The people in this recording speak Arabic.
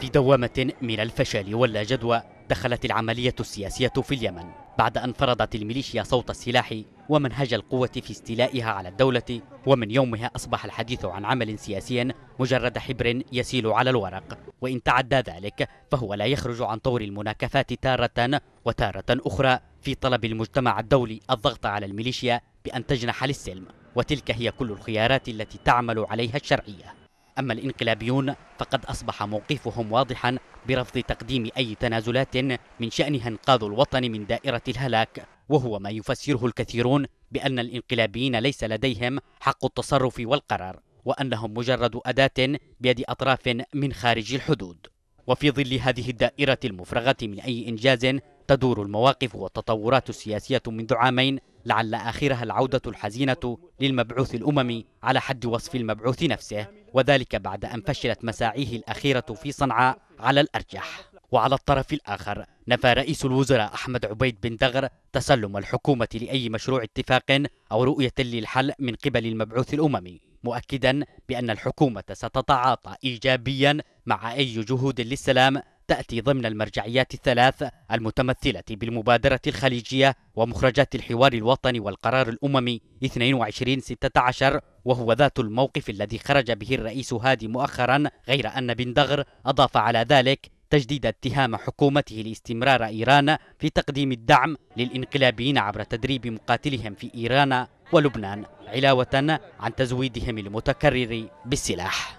في دوامة من الفشل ولا جدوى دخلت العملية السياسية في اليمن. بعد أن فرضت الميليشيا صوت السلاح ومنهج القوة في استيلائها على الدولة ومن يومها أصبح الحديث عن عمل سياسي مجرد حبر يسيل على الورق. وإن تعدى ذلك فهو لا يخرج عن طور المناكفات تارة وتارة أخرى في طلب المجتمع الدولي الضغط على الميليشيا بأن تجنح للسلم. وتلك هي كل الخيارات التي تعمل عليها الشرعية. أما الإنقلابيون فقد أصبح موقفهم واضحا برفض تقديم أي تنازلات من شأنها إنقاذ الوطن من دائرة الهلاك. وهو ما يفسره الكثيرون بأن الإنقلابيين ليس لديهم حق التصرف والقرار وأنهم مجرد أداة بيد أطراف من خارج الحدود. وفي ظل هذه الدائرة المفرغة من أي إنجاز تدور المواقف والتطورات السياسية منذ عامين لعل آخرها العودة الحزينة للمبعوث الأممي على حد وصف المبعوث نفسه وذلك بعد أن فشلت مساعيه الأخيرة في صنعاء على الأرجح. وعلى الطرف الآخر نفى رئيس الوزراء أحمد عبيد بن دغر تسلم الحكومة لأي مشروع اتفاق أو رؤية للحل من قبل المبعوث الأممي مؤكدا بأن الحكومة ستتعاطى إيجابيا مع أي جهود للسلام تأتي ضمن المرجعيات الثلاث المتمثلة بالمبادرة الخليجية ومخرجات الحوار الوطني والقرار الأممي 2216 وهو ذات الموقف الذي خرج به الرئيس هادي مؤخرا غير أن بن دغر أضاف على ذلك تجديد اتهام حكومته لاستمرار إيران في تقديم الدعم للإنقلابيين عبر تدريب مقاتلهم في إيران ولبنان علاوة عن تزويدهم المتكرر بالسلاح.